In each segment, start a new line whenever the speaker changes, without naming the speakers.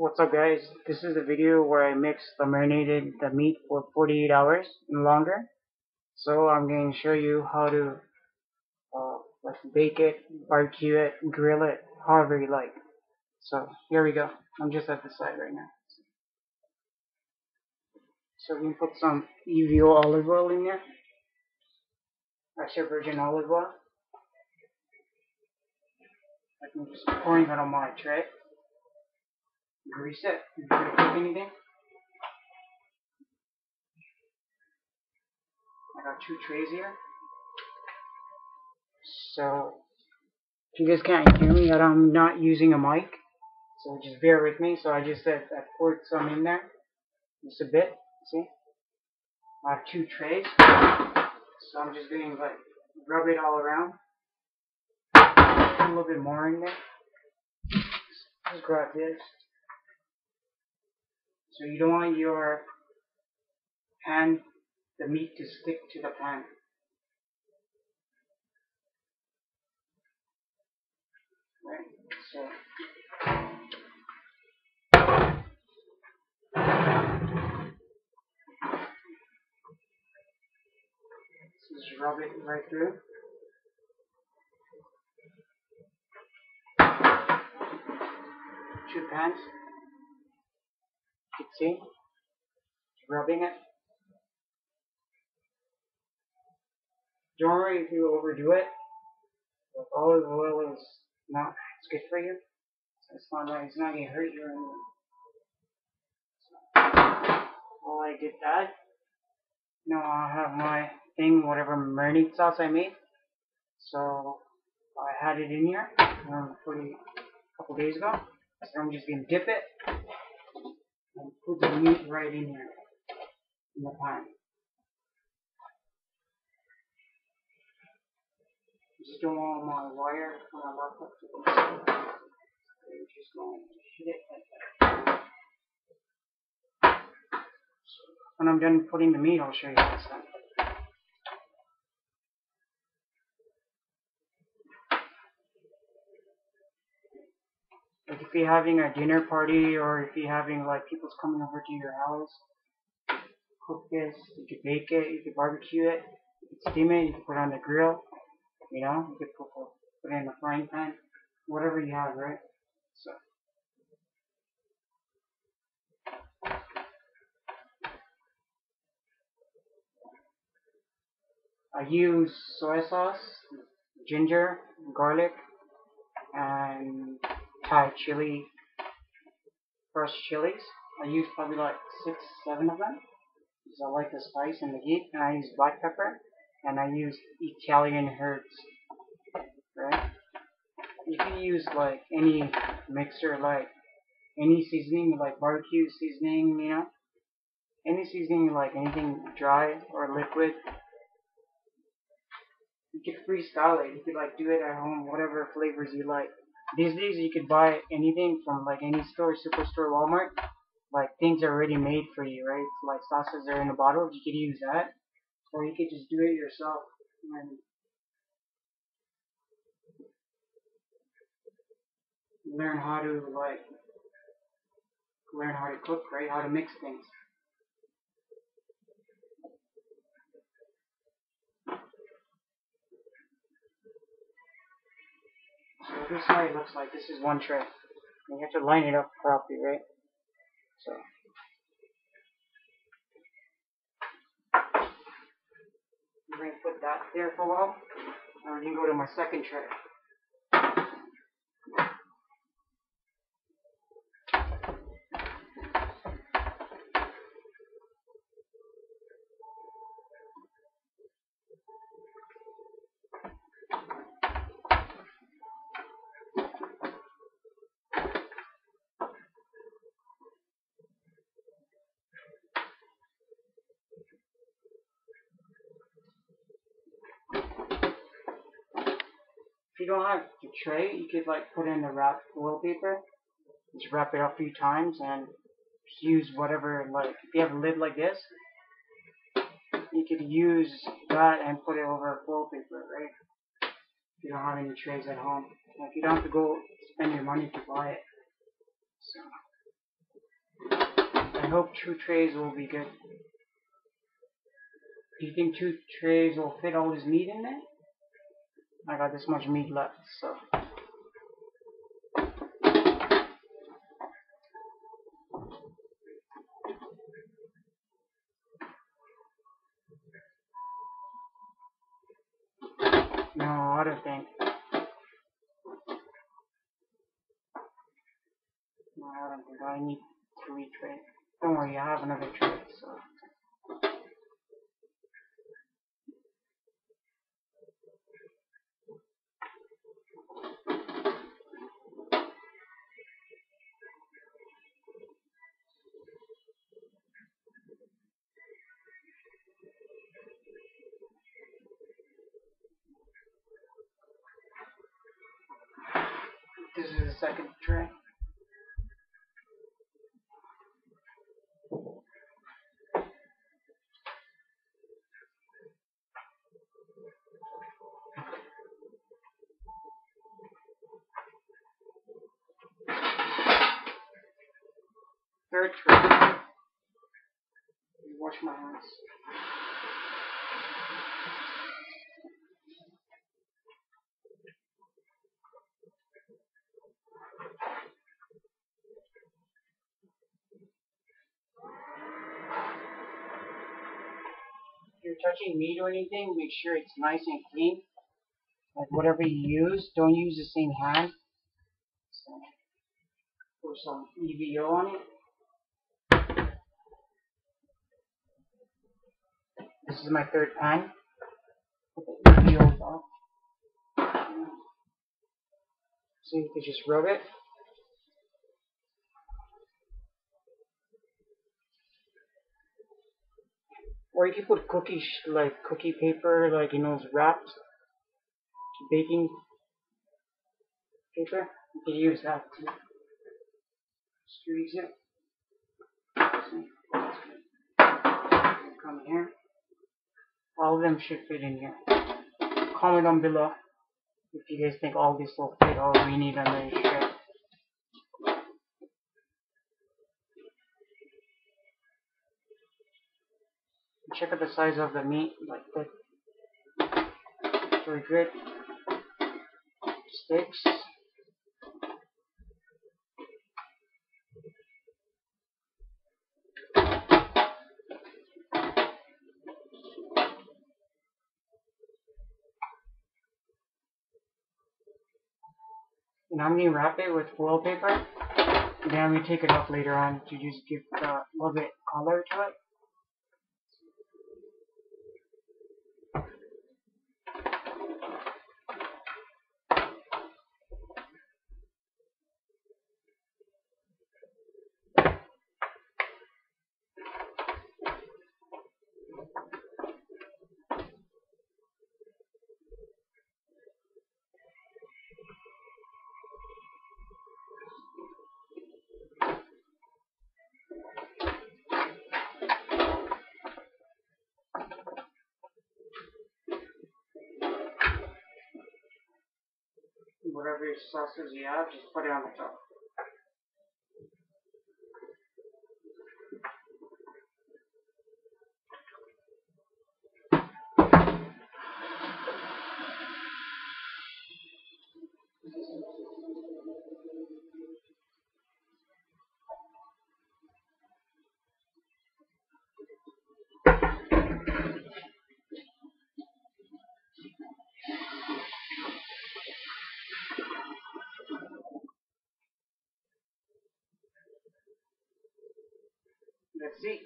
What's up guys, this is the video where I mix the marinated the meat for 48 hours and longer. So I'm going to show you how to uh, like bake it, barbecue it, grill it, however you like. So here we go. I'm just at the side right now. So we can put some EVO olive oil in there. Extra virgin olive oil. I'm just pouring it on my tray it before you cook anything. I got two trays here. So, if you guys can't hear me, that I'm not using a mic. So just bear with me. So I just said I poured some in there. Just a bit. See? I have two trays. So I'm just going to like rub it all around. Put a little bit more in there. Just grab this. So you don't want your pan, the meat to stick to the pan. Right, so just rub it right through. Two pans can see, rubbing it. Don't worry if you overdo it. But olive oil is not it's good for you. So it's not it's not gonna hurt you. So, well I did that. Now I have my thing, whatever marinade sauce I made. So I had it in here um, pretty a couple days ago. So I'm just gonna dip it and put the meat right in here in the pan. Want my wire when I work up to this. I'm just going to hit it like that. When I'm done putting the meat, I'll show you how it's done. Like if you're having a dinner party or if you're having like people's coming over to your house, cook this, you could bake it, you could barbecue it, you steam it, you could put it on the grill, you know, you could put, put it in a frying pan, whatever you have, right? So. I use soy sauce, ginger, garlic, and Thai chili, fresh chilies. I use probably like six, seven of them. Because I like the spice and the heat. And I use black pepper. And I use Italian herbs. Right? You can use like any mixer, like any seasoning, like barbecue seasoning, you know. Any seasoning, like anything dry or liquid. You can freestyle it. You could like do it at home, whatever flavors you like. These days you could buy anything from like any store, superstore, Walmart. Like things are already made for you, right? Like sauces are in a bottle. You could use that, or you could just do it yourself. And learn how to like learn how to cook, right? How to mix things. So this is it looks like. This is one tray. And you have to line it up properly, right? So. I'm going to put that there for a while. And we can go to my second tray. You don't have the tray, you could like put in the wrap foil paper. Just wrap it up a few times and use whatever like if you have a lid like this, you could use that and put it over a foil paper, right? If you don't have any trays at home. Like you don't have to go spend your money to buy it. So I hope two trays will be good. Do you think two trays will fit all this meat in there? I got this much meat left, so. No, I don't think. No, I don't think I need three trays. Don't worry, I have another tray, so. This is the second tray. Third tray. Wash my hands. Touching meat or anything, make sure it's nice and clean. Like whatever you use, don't use the same hand. So, pour some EVO on it. This is my third pan. Put the EVO off. So you can just rub it. Or you can put cookie, like cookie paper, like you know, wrapped baking paper. You can use that too. Squeeze it. Come here. All of them should fit in here. Comment down below if you guys think all this will fit or we need another tray. Check out the size of the meat, like that. Very good. Sticks. Now I'm gonna wrap it with foil paper. Then I'm take it off later on to just give a little bit color to it. Whatever sauces you Let's see.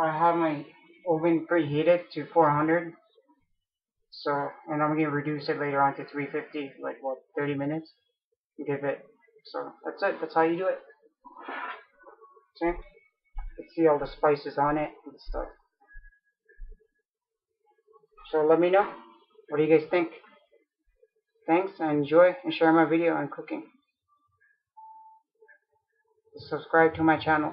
I have my oven preheated to 400. So, and I'm gonna reduce it later on to 350, like what, 30 minutes? Give it. So that's it. That's how you do it. See? You can see all the spices on it and stuff. So let me know. What do you guys think? Thanks and enjoy and share my video on cooking. Subscribe to my channel.